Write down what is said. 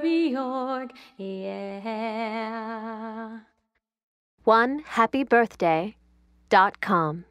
Bjorg, yeah. One happy birthday dot com.